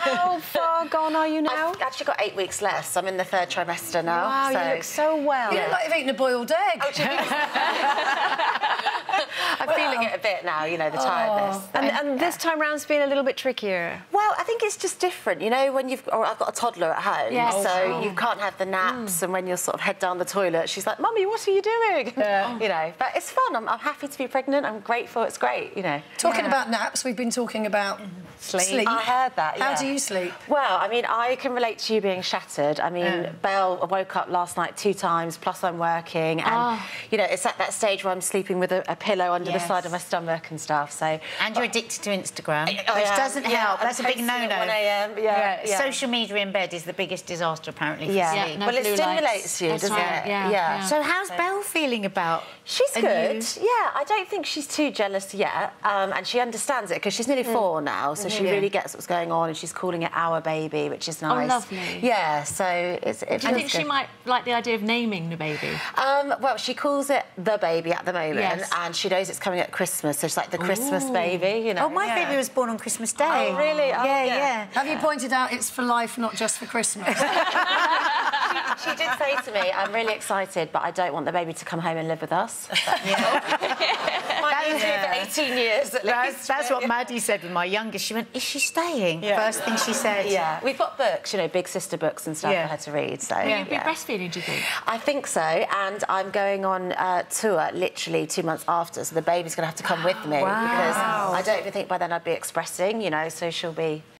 How far gone are you now? I've actually got eight weeks left. So I'm in the third trimester now. Wow, so... you look so well. You look like you've eaten a boiled egg. Oh, I'm feeling it a bit now, you know, the tiredness. Oh, and, and this time round's been a little bit trickier. Well, I think it's just different, you know, when you've, or I've got a toddler at home, Yes. so Oh. you can't have the naps, mm. and when you're sort of head down the toilet, she's like, Mummy, what are you doing? you know, but it's fun. I'm, I'm happy to be pregnant. I'm grateful. It's great, you know. Talking about naps, we've been talking about sleep. I heard that, How do you sleep? Well, I mean, I can relate to you being shattered. I mean, Belle woke up last night two times, plus I'm working, and Ah. you know, it's at that stage where I'm sleeping with a, a pillow under the side of my stomach and stuff. So, And you're addicted to Instagram, I which am, doesn't yeah, help. I'm That's a big no-no. at 1 a.m., yeah, yeah. Social media in bed is the biggest disaster, apparently, for Yeah. sleep. no well, it stimulates lights. you, That's doesn't right, it? yeah, yeah. So how's Belle feeling about She's good. new- Yeah, I don't think she's too jealous yet, um, and she understands it because she's nearly four now, so she really gets what's going on, and she's calling it our baby, which is nice. Oh, lovely. Yeah, so it's. It I feels think she might like the idea of naming the baby. Um, well, she calls it the baby at the moment, Yes. and she knows it's coming at Christmas, so it's like the Christmas baby, you know. Oh, my yeah. baby was born on Christmas Day. Oh, really? Oh, yeah, yeah. yeah. Have you pointed out it's for life, not just for Christmas? She did say to me, "I'm really excited, but I don't want the baby to come home and live with us." Might need to for 18 years at That's, least. that's what Maddie said with my youngest. She went, "Is she staying?" Yeah. First thing she said. Yeah, we've got books, you know, big sister books and stuff Yeah. for her to read. So Will you be breastfeeding, do you think? I think so, and I'm going on uh, tour literally two months after, so the baby's going to have to come with me because I don't even think by then I'd be expressing, you know, so she'll be